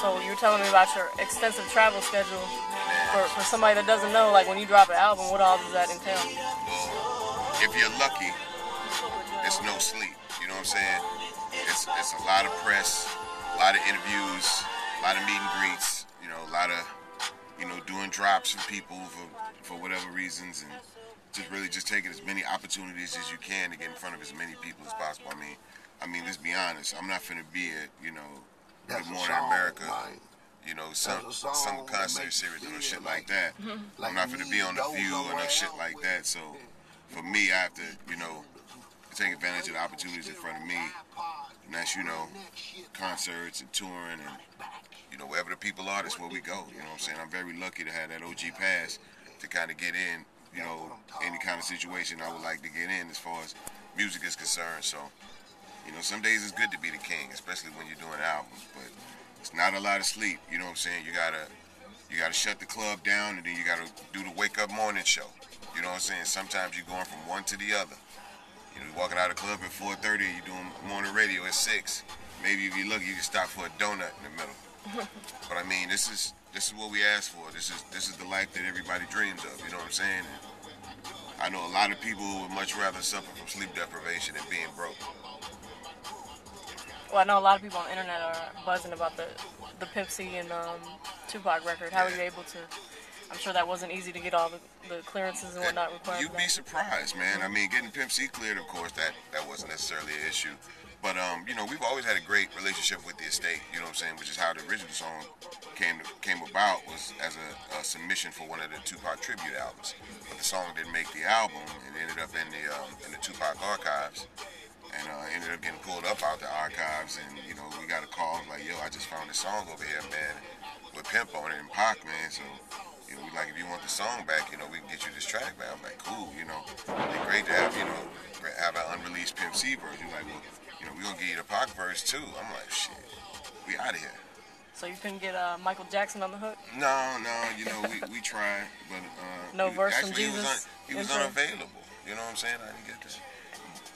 So you're telling me about your extensive travel schedule. For, for somebody that doesn't know, like when you drop an album, what all does that entail? If you're lucky, it's no sleep. You know what I'm saying? It's it's a lot of press, a lot of interviews, a lot of meet and greets. You know, a lot of you know doing drops for people for for whatever reasons, and just really just taking as many opportunities as you can to get in front of as many people as possible. I mean, I mean, let's be honest. I'm not gonna be at you know That's Good Morning America. man. You know, some That's a song some concert series or no shit like- like that. like I'm not gonna be on the view or no shit like that. So for me, I have to, you know, take advantage of the opportunities in front of me. And that's, you know, concerts and touring and, you know, wherever the people are, that's where we go. You know what I'm saying? I'm very lucky to have that OG pass to kind of get in, you know, any kind of situation I would like to get in as far as music is concerned. So, you know, some days it's good to be the king, especially when you're doing albums. But it's not a lot of sleep. You know what I'm saying? You gotta you gotta shut the club down and then you gotta do the wake up morning show. You know what I'm saying? Sometimes you're going from one to the other. You know, you're walking out of the club at 4:30 and you're doing morning radio at six. Maybe if you're lucky, you can stop for a donut in the middle. but I mean, this is this is what we asked for. This is this is the life that everybody dreams of. You know what I'm saying? And I know a lot of people would much rather suffer from sleep deprivation than being broke. Well, I know a lot of people on the internet are buzzing about the the Pimp C and um, Tupac record. How were you able to? I'm sure that wasn't easy to get all the, the clearances and whatnot required. You'd be surprised, man. I mean, getting Pimp C cleared, of course, that that wasn't necessarily an issue. But um, you know, we've always had a great relationship with the estate. You know what I'm saying? Which is how the original song came to, came about was as a, a submission for one of the Tupac tribute albums. But the song didn't make the album. It ended up in the um, in the Tupac archives, and uh, ended up getting pulled up out the archives. And you know, we got a call like, "Yo, I just found this song over here, man, with Pimp on it and Pac, man." So. You know, we like if you want the song back, you know, we can get you this track back. I'm like, cool, you know, it'd be great to have, you know, have an unreleased Pimp C version. Like, well, you know, we gonna give you the Pac verse too. I'm like, shit, we out of here. So you couldn't get uh, Michael Jackson on the hook. No, no, you know, we, we tried, but uh, No verse from actually, he was, Jesus un, he was unavailable. You know what I'm saying? I didn't get that.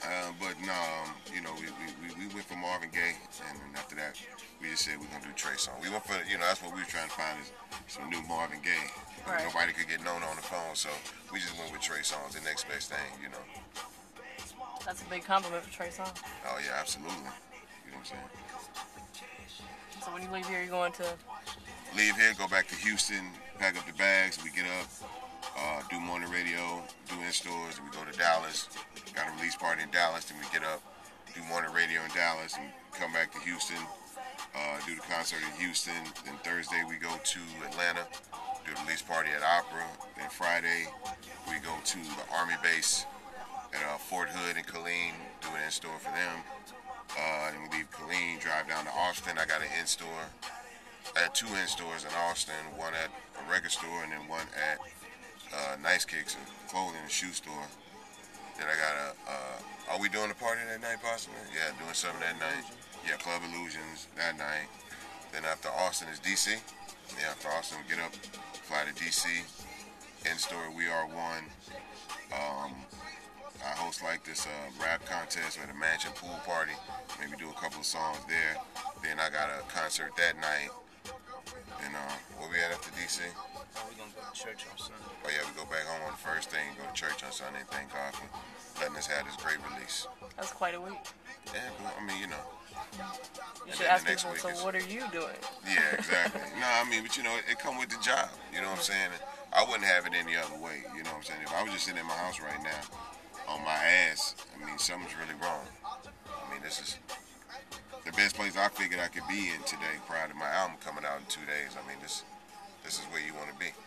Uh, but no, um, you know, we, we, we, we went for Marvin Gaye, and then after that, we just said we're gonna do Trey Songz. We went for, you know, that's what we were trying to find is some new Marvin Gaye. Right. Nobody could get known on the phone, so we just went with Trey Songz, the next best thing, you know. That's a big compliment for Trey Songz. Oh yeah, absolutely. You know what I'm saying? So when you leave here, you're going to leave here, go back to Houston, pack up the bags, we get up, uh, do morning radio, do in stores, then we go to Dallas, got a release party in Dallas, then we get up, do morning radio in Dallas, and come back to Houston, uh, do the concert in Houston. Then Thursday we go to Atlanta, do the release party at Opera. Then Friday we go to the Army base at uh, Fort Hood and Killeen, do an in store for them. Uh, then we leave Killeen, drive down to Austin. I got an in store. I had two in stores in Austin, one at a record store and then one at uh, Nice Kicks, a clothing and shoe store. Then I got a, uh, are we doing a party that night possibly? Yeah, doing something that night. Yeah, Club Illusions that night. Then after Austin is DC. Yeah, after Austin, get up, fly to DC. In store, we are one. Um, I host like this uh, rap contest at a mansion pool party. Maybe do a couple of songs there. Then I got a concert that night. Then uh, where oh, we at after DC? Oh, we're gonna go to church on Sunday. Oh yeah, we go back home on the first thing, go to church on Sunday. Thank God for letting us have this great release. that's quite a week. Yeah, well, I mean, you know, You And should ask the next people. week So is- what are you doing? yeah, exactly. no, I mean, but you know, it come with the job. You know what I'm saying? I wouldn't have it any other way. You know what I'm saying? If I was just sitting in my house right now on my ass, I mean, something's really wrong. I mean, this is the best place I figured I could be in today prior to my album coming out in two days. I mean, this this is where you want to be.